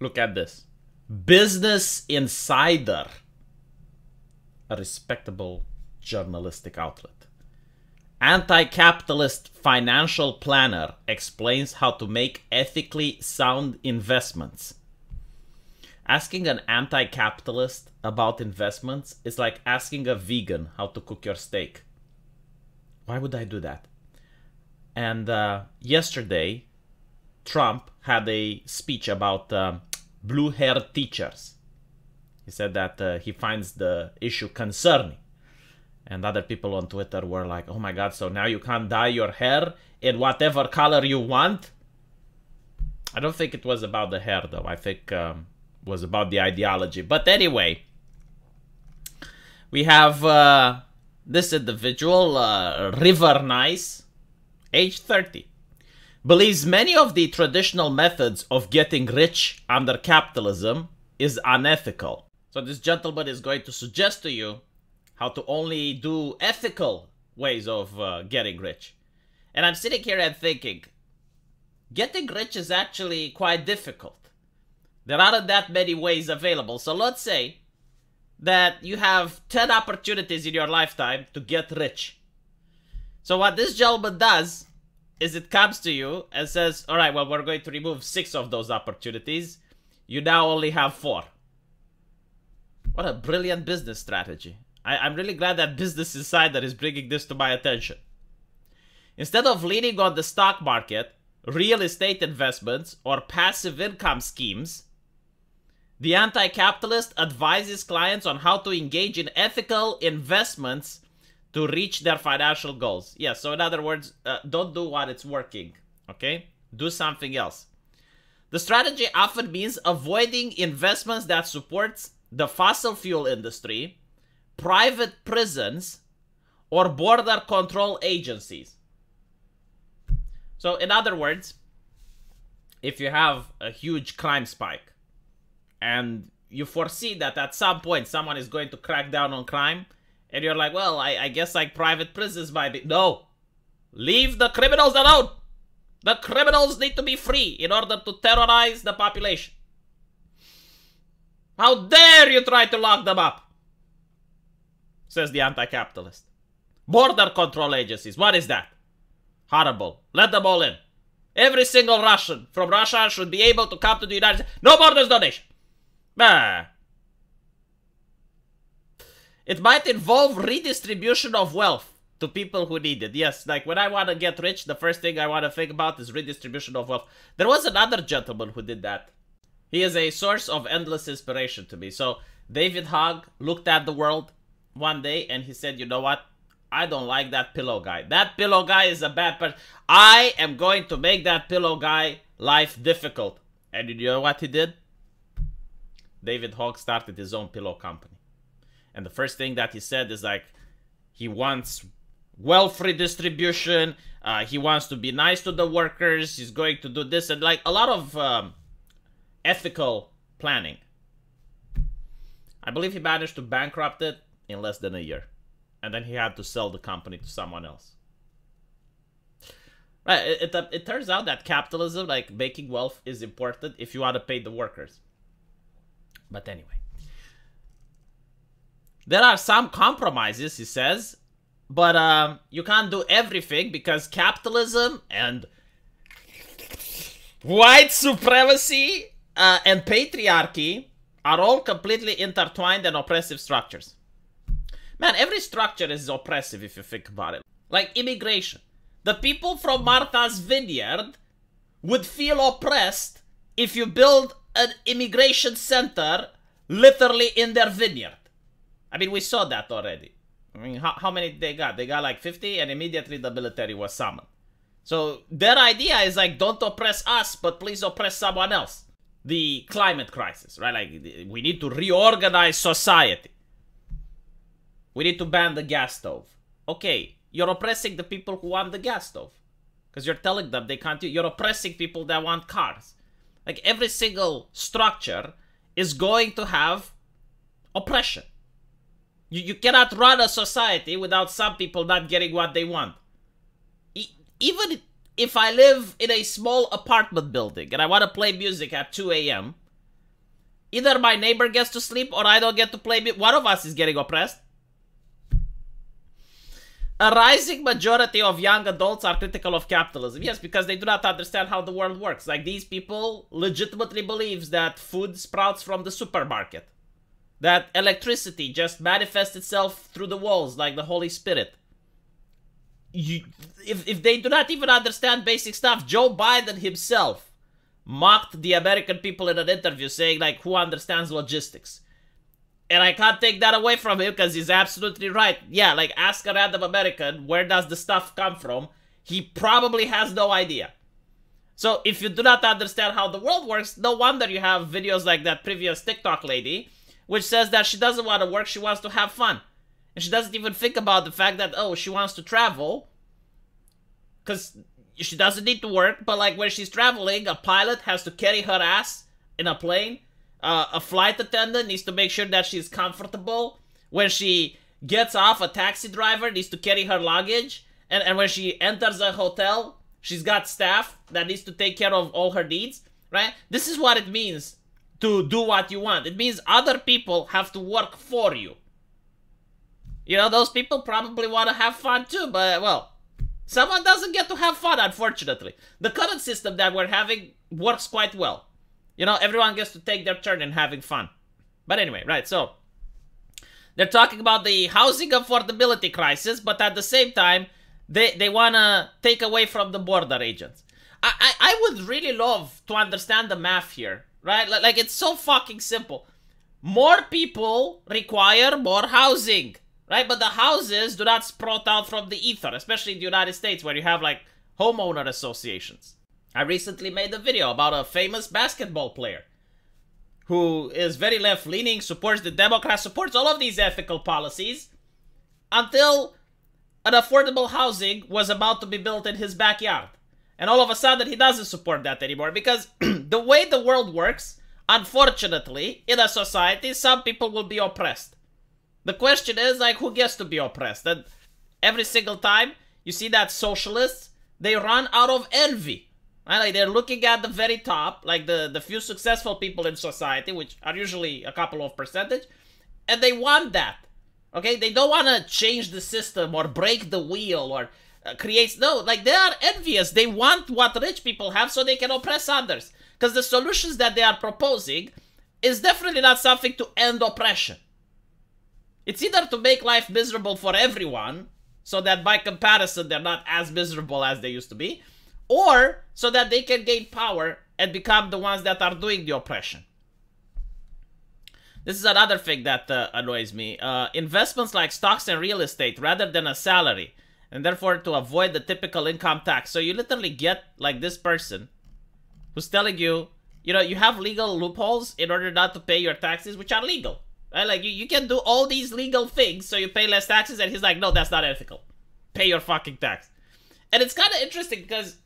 Look at this. Business Insider, a respectable journalistic outlet. Anti capitalist financial planner explains how to make ethically sound investments. Asking an anti capitalist about investments is like asking a vegan how to cook your steak. Why would I do that? And uh, yesterday, Trump had a speech about um, blue haired teachers. He said that uh, he finds the issue concerning. And other people on Twitter were like, oh my god, so now you can't dye your hair in whatever color you want? I don't think it was about the hair though. I think um, it was about the ideology. But anyway, we have uh, this individual, uh, River Nice, age 30 believes many of the traditional methods of getting rich under capitalism is unethical. So this gentleman is going to suggest to you how to only do ethical ways of uh, getting rich. And I'm sitting here and thinking, getting rich is actually quite difficult. There aren't that many ways available. So let's say that you have 10 opportunities in your lifetime to get rich. So what this gentleman does is it comes to you and says, all right, well, we're going to remove six of those opportunities. You now only have four. What a brilliant business strategy. I, am really glad that Business Insider is bringing this to my attention. Instead of leaning on the stock market, real estate investments, or passive income schemes, the anti capitalist advises clients on how to engage in ethical investments to reach their financial goals. Yeah, so in other words, uh, don't do what it's working, okay? Do something else. The strategy often means avoiding investments that supports the fossil fuel industry, private prisons, or border control agencies. So in other words, if you have a huge crime spike and you foresee that at some point someone is going to crack down on crime, and you're like, well, I, I guess like private prisons might be. No! Leave the criminals alone! The criminals need to be free in order to terrorize the population. How dare you try to lock them up? Says the anti-capitalist. Border control agencies, what is that? Horrible. Let them all in. Every single Russian from Russia should be able to come to the United States. No borders donation. Ah, it might involve redistribution of wealth to people who need it. Yes, like when I want to get rich, the first thing I want to think about is redistribution of wealth. There was another gentleman who did that. He is a source of endless inspiration to me. So David Hogg looked at the world one day and he said, you know what? I don't like that pillow guy. That pillow guy is a bad person. I am going to make that pillow guy life difficult. And you know what he did? David Hogg started his own pillow company. And the first thing that he said is like, he wants wealth redistribution. Uh, he wants to be nice to the workers. He's going to do this and like a lot of um, ethical planning. I believe he managed to bankrupt it in less than a year. And then he had to sell the company to someone else. Right, it, it, it turns out that capitalism, like making wealth, is important if you want to pay the workers. But anyway. There are some compromises, he says, but um, you can't do everything because capitalism and white supremacy uh, and patriarchy are all completely intertwined and oppressive structures. Man, every structure is oppressive if you think about it. Like immigration. The people from Martha's Vineyard would feel oppressed if you build an immigration center literally in their vineyard. I mean, we saw that already. I mean, how, how many they got? They got like 50 and immediately the military was summoned. So their idea is like, don't oppress us, but please oppress someone else. The climate crisis, right? Like, we need to reorganize society. We need to ban the gas stove. Okay, you're oppressing the people who want the gas stove. Because you're telling them they can't You're oppressing people that want cars. Like, every single structure is going to have oppression. You, you cannot run a society without some people not getting what they want. E even if I live in a small apartment building and I want to play music at 2 a.m., Either my neighbor gets to sleep or I don't get to play. One of us is getting oppressed. A rising majority of young adults are critical of capitalism. Yes, because they do not understand how the world works. Like these people legitimately believes that food sprouts from the supermarket. That electricity just manifests itself through the walls like the Holy Spirit. You, if, if they do not even understand basic stuff, Joe Biden himself mocked the American people in an interview saying like, who understands logistics? And I can't take that away from him because he's absolutely right. Yeah, like ask a random American, where does the stuff come from? He probably has no idea. So if you do not understand how the world works, no wonder you have videos like that previous TikTok lady, which says that she doesn't want to work, she wants to have fun. And she doesn't even think about the fact that, oh, she wants to travel. Because she doesn't need to work, but like when she's traveling, a pilot has to carry her ass in a plane uh, a flight attendant needs to make sure that she's comfortable. When she gets off, a taxi driver needs to carry her luggage. And, and when she enters a hotel, she's got staff that needs to take care of all her needs, right? This is what it means to do what you want. It means other people have to work for you. You know, those people probably want to have fun too, but well, someone doesn't get to have fun, unfortunately. The current system that we're having works quite well. You know, everyone gets to take their turn in having fun. But anyway, right, so they're talking about the housing affordability crisis, but at the same time, they, they want to take away from the border agents. I, I, I would really love to understand the math here, right? Like, it's so fucking simple. More people require more housing, right? But the houses do not sprout out from the ether, especially in the United States where you have like homeowner associations. I recently made a video about a famous basketball player who is very left leaning, supports the Democrats, supports all of these ethical policies until an affordable housing was about to be built in his backyard. And all of a sudden, he doesn't support that anymore because the way the world works, unfortunately, in a society, some people will be oppressed. The question is, like, who gets to be oppressed? And every single time you see that socialists, they run out of envy. Right? Like they're looking at the very top, like the, the few successful people in society, which are usually a couple of percentage, and they want that. Okay? They don't want to change the system or break the wheel or uh, create... No, like they are envious. They want what rich people have so they can oppress others. Because the solutions that they are proposing is definitely not something to end oppression. It's either to make life miserable for everyone, so that by comparison they're not as miserable as they used to be, or so that they can gain power and become the ones that are doing the oppression. This is another thing that uh, annoys me. Uh, investments like stocks and real estate rather than a salary, and therefore to avoid the typical income tax. So you literally get like this person who's telling you, you know, you have legal loopholes in order not to pay your taxes, which are legal. Right? Like you, you can do all these legal things so you pay less taxes, and he's like, no, that's not ethical. Pay your fucking tax. And it's kind of interesting because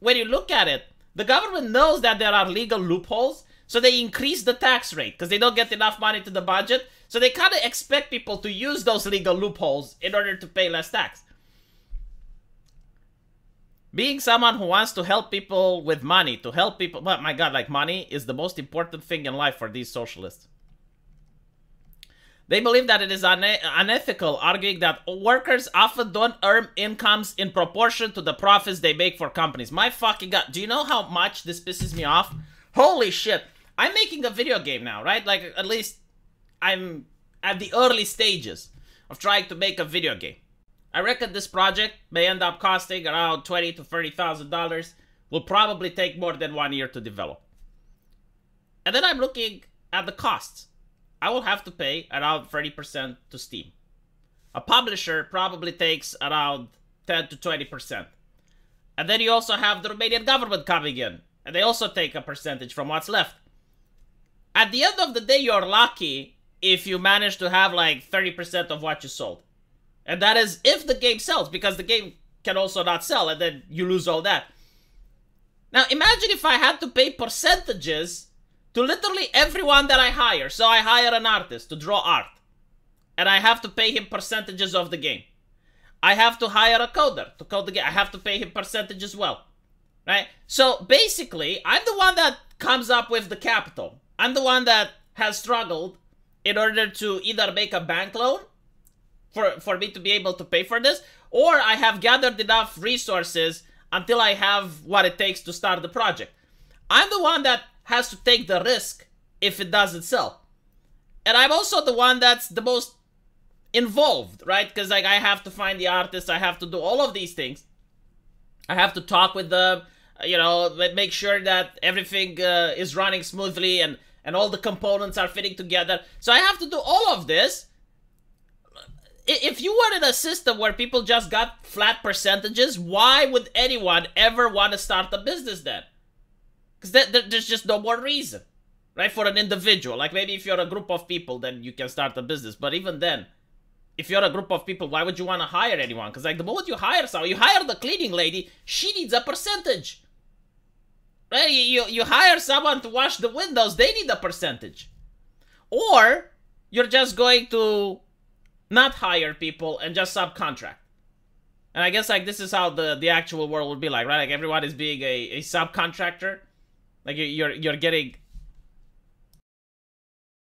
when you look at it, the government knows that there are legal loopholes, so they increase the tax rate because they don't get enough money to the budget. So they kind of expect people to use those legal loopholes in order to pay less tax. Being someone who wants to help people with money, to help people, but my god, like money is the most important thing in life for these socialists. They believe that it is une unethical, arguing that workers often don't earn incomes in proportion to the profits they make for companies. My fucking god, do you know how much this pisses me off? Holy shit. I'm making a video game now, right? Like, at least I'm at the early stages of trying to make a video game. I reckon this project may end up costing around twenty to thirty thousand dollars. Will probably take more than one year to develop. And then I'm looking at the costs. I will have to pay around 30% to Steam. A publisher probably takes around 10 to 20%. And then you also have the Romanian government coming in, and they also take a percentage from what's left. At the end of the day, you're lucky if you manage to have like 30% of what you sold. And that is if the game sells, because the game can also not sell, and then you lose all that. Now, imagine if I had to pay percentages to literally everyone that I hire. So I hire an artist to draw art. And I have to pay him percentages of the game. I have to hire a coder to code the game. I have to pay him percentage as well. Right? So basically, I'm the one that comes up with the capital. I'm the one that has struggled in order to either make a bank loan for for me to be able to pay for this, or I have gathered enough resources until I have what it takes to start the project. I'm the one that has to take the risk if it doesn't sell. And I'm also the one that's the most involved, right? Because like I have to find the artist, I have to do all of these things. I have to talk with them, you know, make sure that everything uh, is running smoothly and and all the components are fitting together. So I have to do all of this. If you wanted a system where people just got flat percentages, why would anyone ever want to start a business then? Because there's just no more reason, right? For an individual. Like maybe if you're a group of people, then you can start a business. But even then, if you're a group of people, why would you want to hire anyone? Because like the moment you hire someone, you hire the cleaning lady, she needs a percentage. Right? You, you, you hire someone to wash the windows, they need a percentage. Or you're just going to not hire people and just subcontract. And I guess like this is how the, the actual world would be like, right? Like everyone is being a, a subcontractor. Like you're you're getting